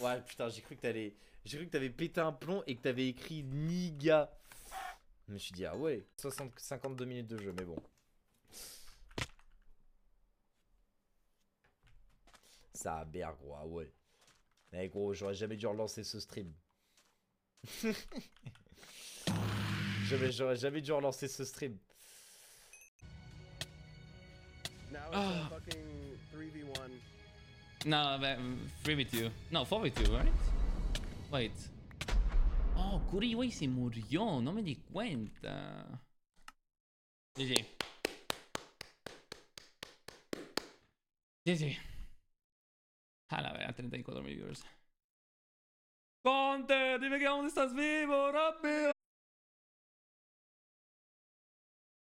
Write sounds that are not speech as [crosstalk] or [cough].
Ouais, putain, j'ai cru que t'allais. J'ai cru que t'avais pété un plomb et que t'avais écrit Niga. Je me suis dit, ah ouais, 60, 52 minutes de jeu, mais bon. Ça a berre, gros, ah ouais. Eh gros, j'aurais jamais dû relancer ce stream. [laughs] J'aurais j'aurais jamais dû relancer ce stream. Now it's Ah. a fucking 3v1. No, beh, 3v2. No, 4v2, right? Wait. Oh, Kuriwai se murió, no me di cuenta. GG. GG. A la verga, 34 mil viewers. Conte, dime que aún estás vivo, rápido.